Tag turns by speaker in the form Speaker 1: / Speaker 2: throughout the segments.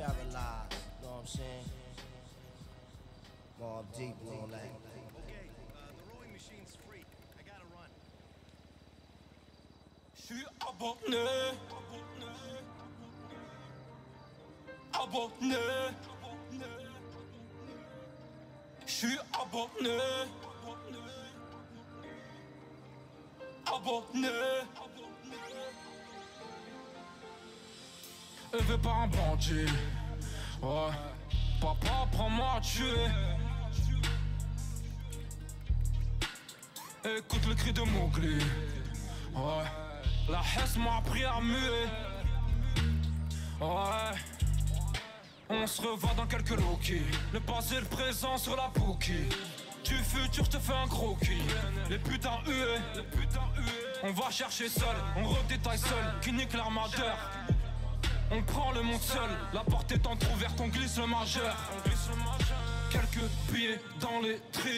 Speaker 1: paralyzed. Know what I'm saying? Deep all that.
Speaker 2: Okay, uh, the rowing machine's free. I gotta run.
Speaker 3: J'suis abonné. Abonné. J'suis abonné. Abonné. Élevé par un bandit. Ouais. Papa, prends-moi à tuer. Écoute le cri de Mowgli. Ouais. La Hesse m'a appris à muer. Ouais. On se revoit dans quelques Loki. Le passé, le présent sur la bouquille. Du futur, je te fais un kill. Les putains hués. On va chercher seul, on redétaille seul. Qui nique l'armateur. On prend le monde seul. La porte est entrouverte, on glisse le majeur. Quelques billets dans les tripes.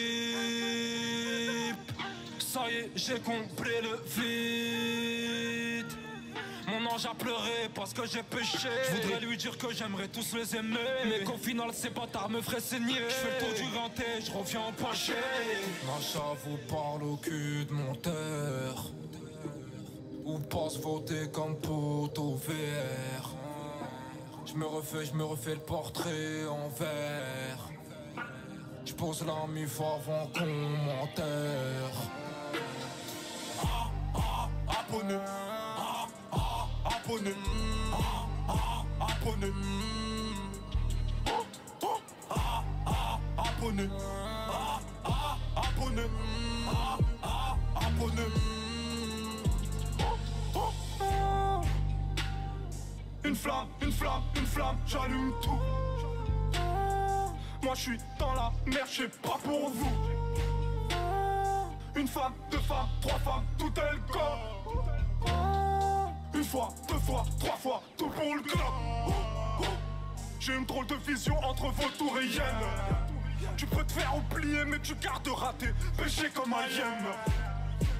Speaker 3: Ça y est, j'ai compris le vide. Mon ange a pleuré parce que j'ai péché. Je voudrais lui dire que j'aimerais tous les aimer. Mais qu'au final, ces bâtards me feraient saigner. Je fais le tour du renté, je reviens empoché. Machin vous parle au cul de mon terre. Ou pense voter comme poteau VR. Je me refais, je me refais le portrait en verre. Je pose la mif avant commentaire.
Speaker 4: abonné, ah, ah, abonné, ah, ah, abonné, oh, oh, ah, ah, abonné, ah, ah, abonné, ah, ah, abonné, Une flamme, une flamme, une flamme, j'allume tout. Moi je suis dans la merde, je pas pour vous. Une femme, deux femmes, trois femmes, tout est le corps. Une fois, deux fois, trois fois, tout pour le club. J'ai une drôle de vision entre vautour et hyène. Tu peux te faire oublier, mais tu garderas tes péchés comme un hyène.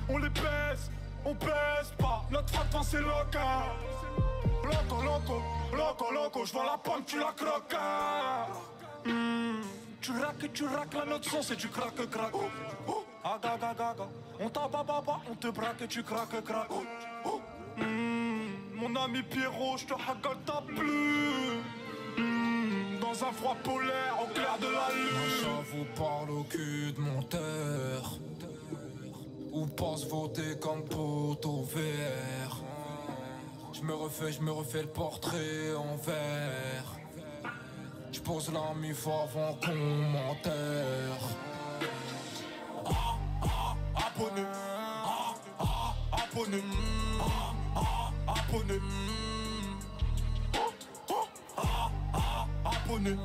Speaker 4: On les baisse, on baisse pas. Notre frappe c'est loca. Loco, loco, loco, loco, je vois la pomme, tu la croques. Hmm, Tu raques, tu raques, la note son, c'est tu craques, craques. Aga, aga, aga. On t'abat, baba, on te braque et tu craques, craques. Hmm, Mon ami Pierrot, je te haggle ta plus. Hmm, Dans un froid polaire, au clair de la lune.
Speaker 3: Ça vous parle au cul de mon terre. Ou pense voter comme poteau VR. Je me refais, je me refais le portrait en verre. Je pose la mif avant commentaire.
Speaker 4: abonné, ah, ah, abonné, ah, ah, abonné, oh, oh, ah, ah, abonné,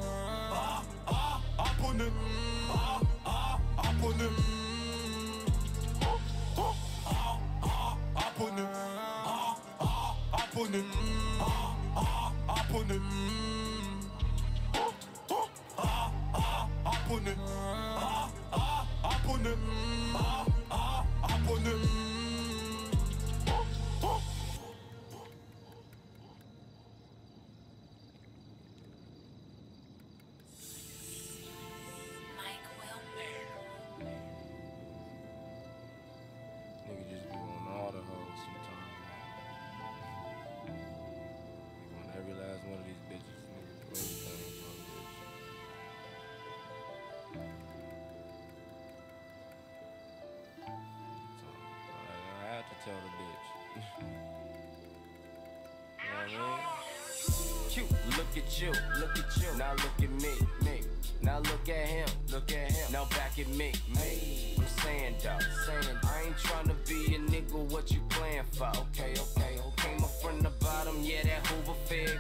Speaker 5: Cute, look at you, look at you. Now look at me, me. Now look at him, look at him. Now back at me, me. I'm saying though, saying I ain't tryna be a nigga. What you playing for? Okay, okay, okay. Came up from the bottom, yeah, that Hoover fed.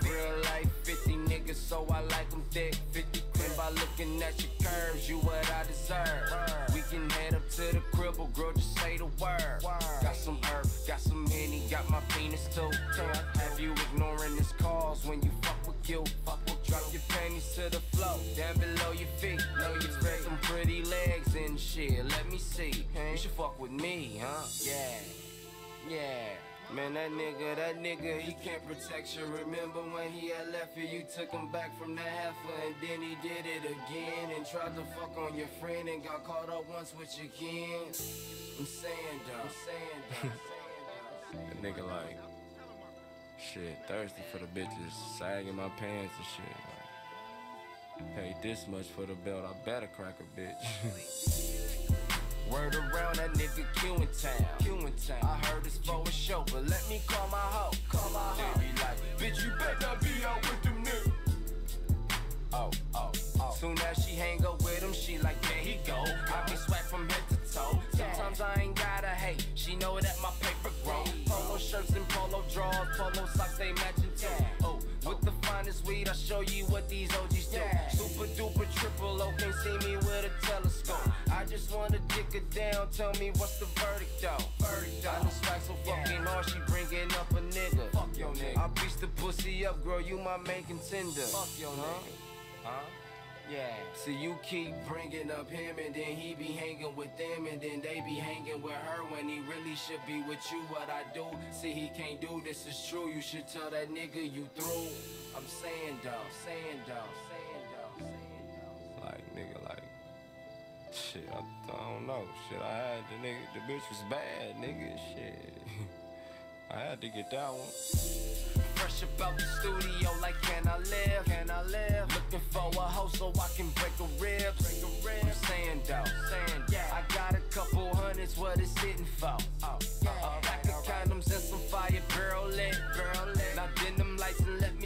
Speaker 5: 50 real life, 50 niggas, so I like them thick. 50 clean by looking at your curves, you what I deserve. We can head up to the cribble, girl, just say the word. Got some herb, got my penis too. Have you ignoring this calls when you fuck with you? Fuck with Drop your panties to the floor, down below your feet. Know you got some pretty legs and shit. Let me see. You should fuck with me, huh? Yeah, yeah. Man, that nigga, that nigga, he can't protect you. Remember when he had left you, you took him back from the heifer, and then he did it again and tried to fuck on your friend and got caught up once with your kids. I'm saying though, I'm saying though,
Speaker 6: The nigga like, shit, thirsty for the bitches, sagging my pants and shit. Like, paid this much for the belt, I better crack a bitch.
Speaker 5: Word around that nigga Q in town. Q in town. I heard it's for a show, but let me call my hoe. Call my hoe. They be like, bitch, you better not be out with them niggas. Oh, oh, oh. Soon as she hang up with him, she like, there he go. Got me swag from head to toe. Sometimes I ain't gotta hate. She know that my paper shirts and polo drawers, polo socks, they matching too. Oh, with the finest weed, I show you what these OGs do. Super duper triple O can't see me with a telescope. Uh-huh. I just wanna dick her down, tell me what's the verdict though. Verdict though. I know swag so fucking hard, she bringing up a nigga. Fuck your nigga. I beat the pussy up, girl, you my main contender. Fuck your nigga. Huh? Yeah. See, you keep bringing up him, and then he be hanging with them, and then they be hanging with her when he really should be with you. What I do, see, he can't do this is true. You should tell that nigga you through. I'm saying though, saying though, saying though, saying though.
Speaker 6: like, nigga, like, shit, I, I don't know. Shit, I had the nigga, the bitch was bad, nigga, shit. I had to get that one.
Speaker 5: Fresh about the studio, like can I live? Can I live? Looking for a hoe so I can break a rib. Break a rib. I'm saying though, saying yeah. I got a couple hundreds, what it's hitting for? Oh, yeah. A pack of condoms and some fire, girl lit, girl lit. Now them lights and let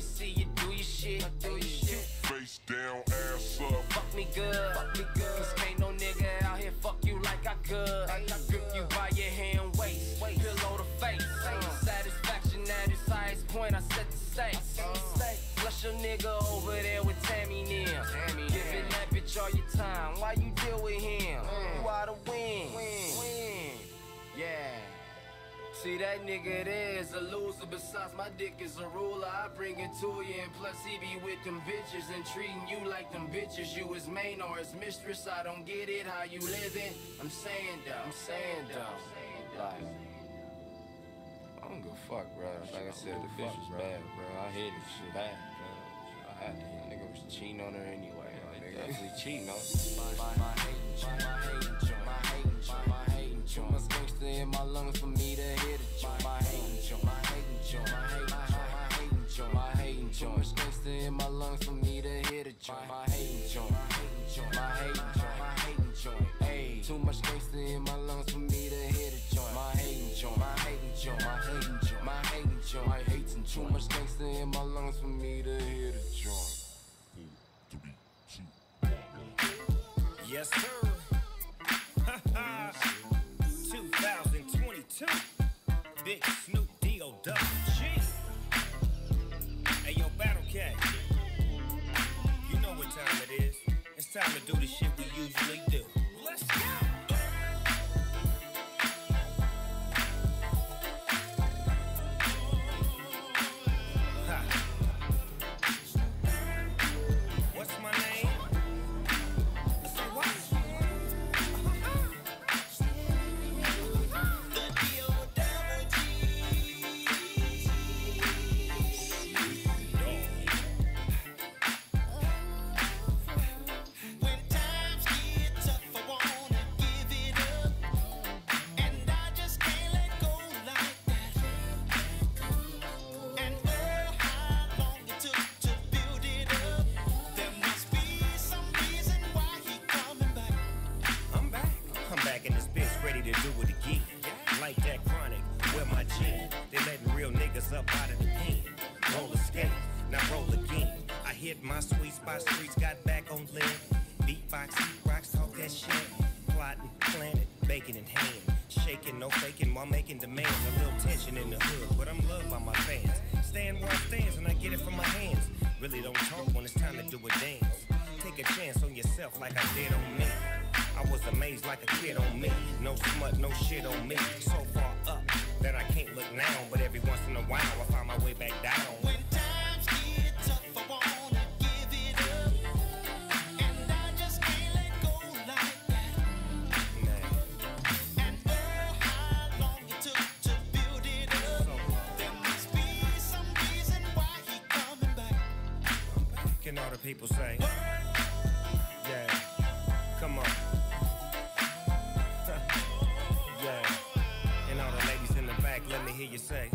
Speaker 5: See that nigga there is a loser. Besides, my dick is a ruler. I bring it to you, and plus he be with them bitches and treating you like them bitches. You his main or his mistress. I don't get it. How you living? I'm saying though. I'm saying though.
Speaker 6: Like, I don't give a fuck, bro. Like I said, the bitch was bad, bro. I hate it, shit bad, bro. I had to. Nigga was cheating on her anyway. Like, nigga actually cheating on her.
Speaker 5: My, my hating my hating my hating my hating joint. Too much gangster in my lungs for me to hit a joint. My hating joint, my hating joint, my hating joint, my hating joint, my hating joint. Too much gangster in my lungs for me to hit a joint. My hating joint, my hating joint, my hating joint, my hating joint. Too much gangster in my lungs for me to hit a joint. My hating joint, my hating joint, my hating joint, my hating joint, my hating joint. Too much gangster in my lungs for me to hit a joint.
Speaker 2: Yes, sir. Big Snoop D-O double G. Hey, yo, Battle Cat. You know what time it is. It's time to do the shit we usually do. My sweet spot, streets got back on lead. Beatbox, rocks, talk that shit. Plotting, planning, bacon in hand. Shaking, no faking, while making demands. A little tension in the hood, but I'm loved by my fans. Stand where I stand and I get it from my hands. Really don't talk when it's time to do a dance. Take a chance on yourself like I did on me. I was amazed like a kid on me. No smut, no shit on me. So far up that I can't look now, but every once in a while I find my way back down. people say. Yeah, come on. yeah, and all the ladies in the back, let me hear you say.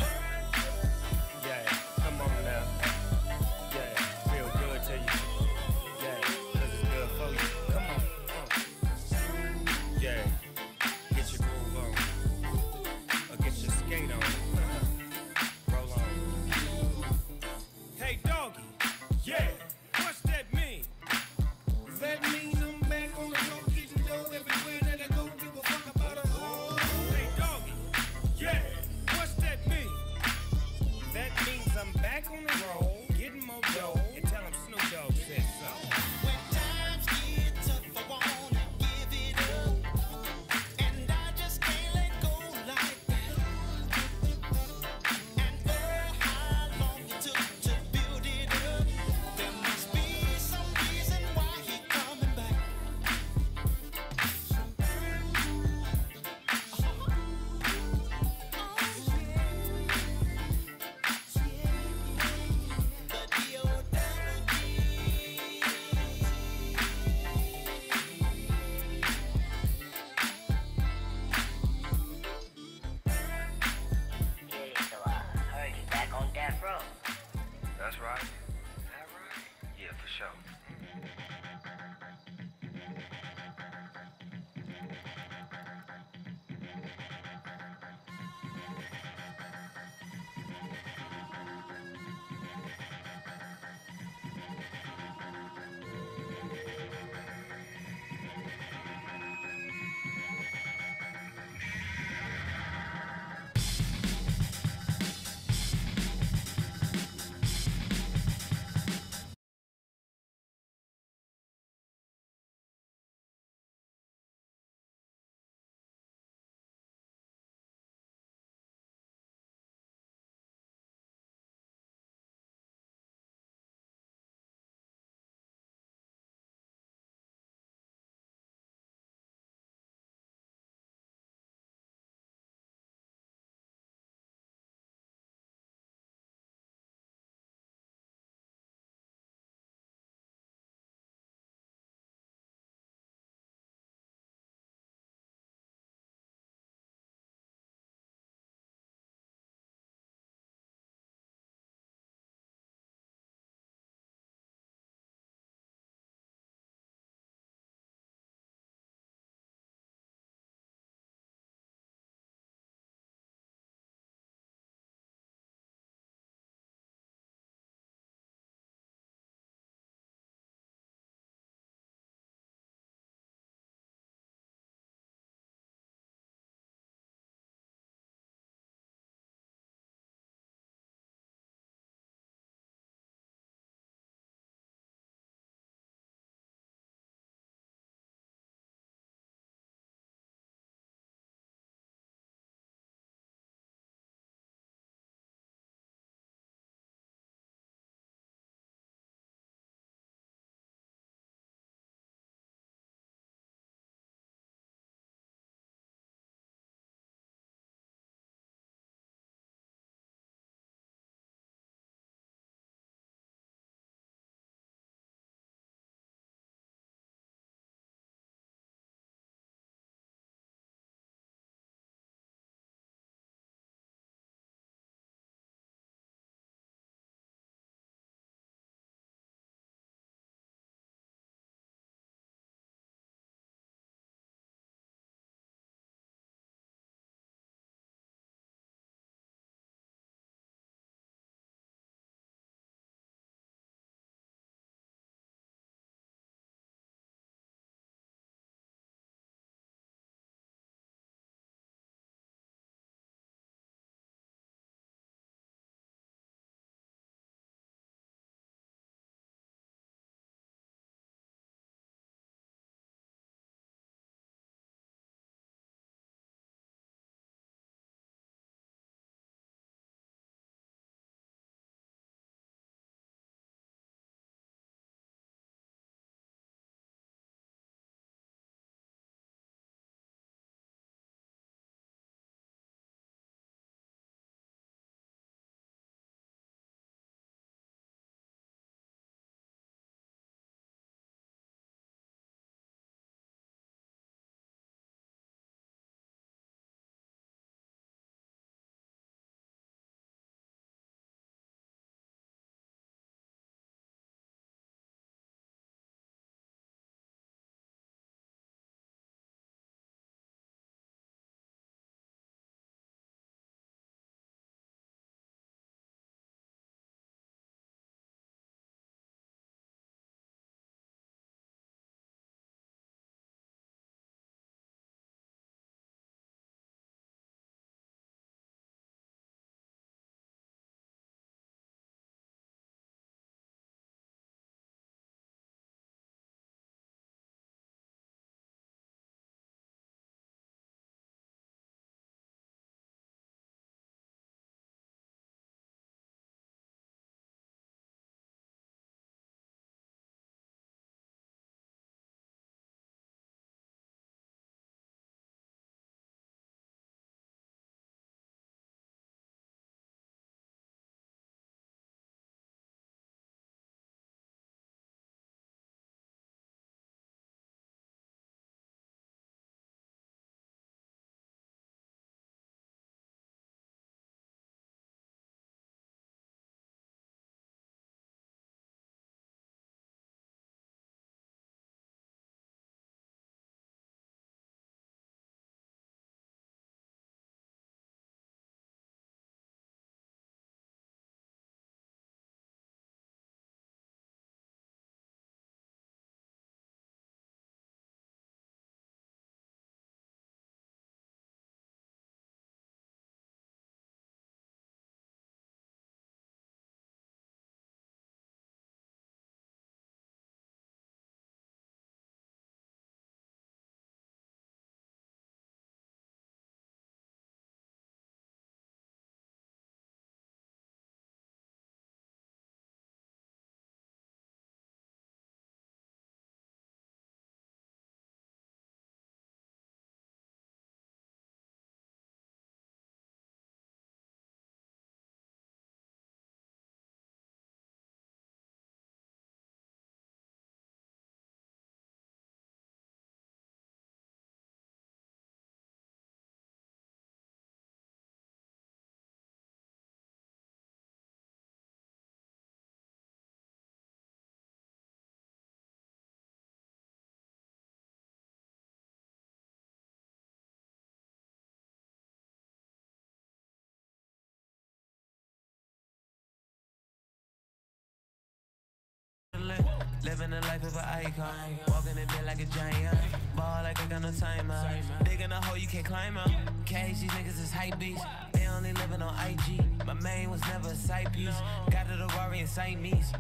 Speaker 7: Living the life of an icon. Walking in bed like a giant. Ball like I got no timer. Digging a hole you can't climb out. Cage, these niggas is hypebeasts. They only living on IG. My main was never a side piece. Got to the Rari and Siamese.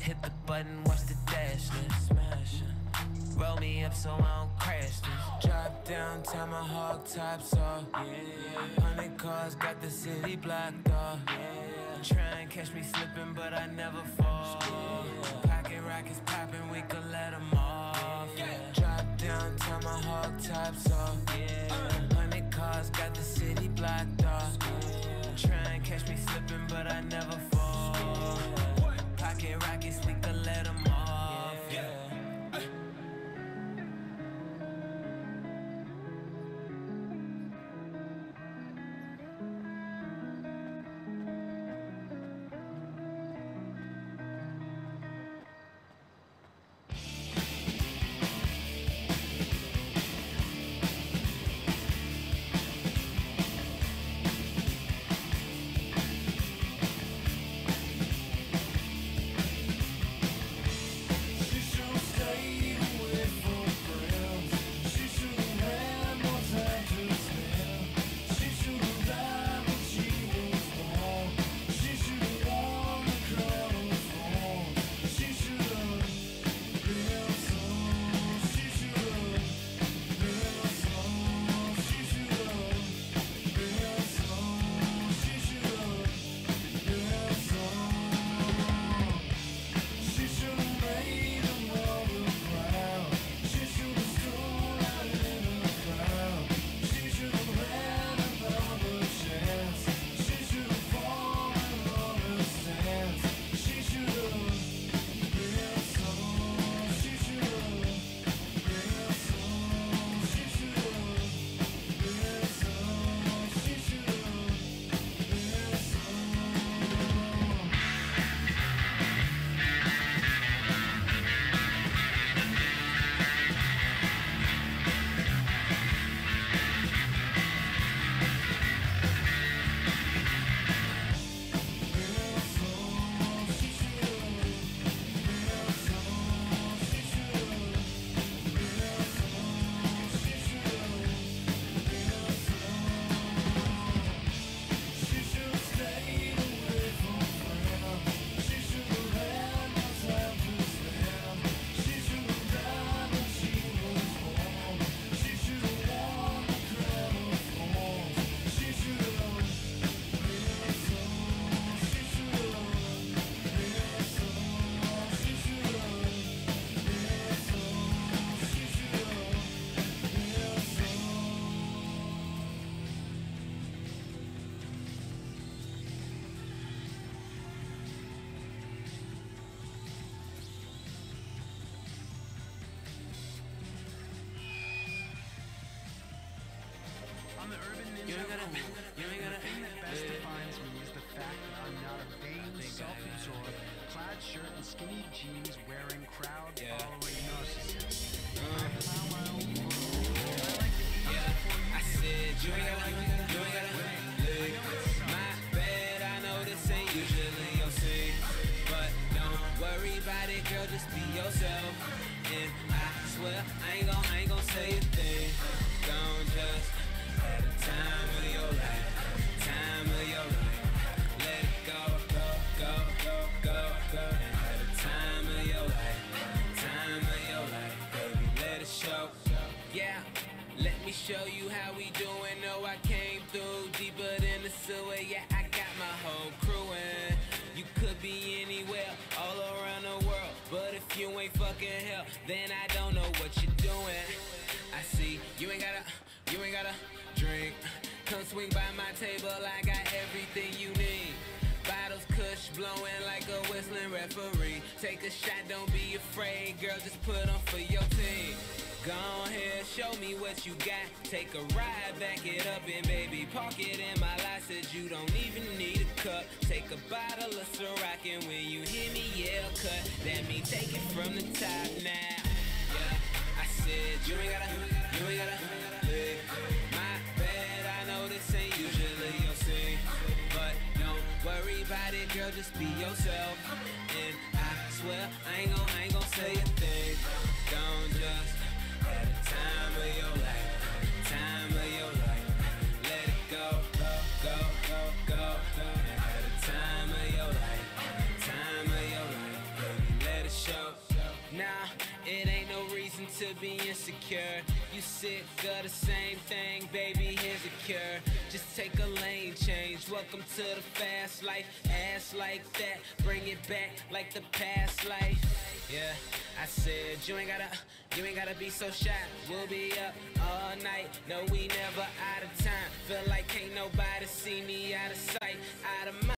Speaker 7: Hit the button, watch the dash. Smashing. Roll me up so I don't crash this. Drop down, tie my hog tops off. Yeah. Hundred cars got the city blocked off. Try and catch me slipping, but I never fall. Pocket rockets popping, we could let them off. Drop down, tie my hog tops off. Hundred cars got the city blocked off. Try and catch me slipping, but I never fall. Pocket rockets, we could let them
Speaker 8: shirt and skinny jeans wearing narcissist. Plow my own road. I like to eat before you
Speaker 9: I
Speaker 8: do.
Speaker 9: said you ain't gotta,
Speaker 8: like
Speaker 9: you ain't gotta
Speaker 8: I
Speaker 9: live.
Speaker 8: know it sucks.
Speaker 9: My bad, I know this ain't usually your scene, but don't worry about it, girl. Just be yourself. And I swear I ain't gon' I ain't gon' say a thing. Show you how we doing. No, I came through deeper than the sewer. Yeah, I got my whole crew in. You could be anywhere, all around the world. But if you ain't fucking hell, then I don't know what you're doing. I see you ain't gotta, you ain't gotta drink. Come swing by my table, I got everything you need. Bottles kush blowing like a whistling referee. Take a shot, don't be afraid, girl. Just put on for your team. Go ahead, show me what you got. Take a ride, back it up, and baby, park it in my lot. Said you don't even need a cup. Take a bottle of Ciroc, and when you hear me yell cut, that me take it from the top now. Yeah, I said you ain't gotta, you ain't gotta live. My bad, I know this ain't usually your scene, but don't worry about it, girl, just be yourself. And I swear, I ain't gon' I ain't gon' say a thing. Don't just time of your life, time of your life. Let it go, go, go, go. The time of your life, time of your life. Let it show. Nah, it ain't no reason to be insecure. You sick of the same thing, baby. Here's a cure. Just take a lane change. Welcome to the fast life. Ass like that, bring it back like the past life. Yeah, I said you ain't gotta, you ain't gotta be so shy. We'll be up all night. No, we never out of time. Feel like ain't nobody see me out of sight, out of mind.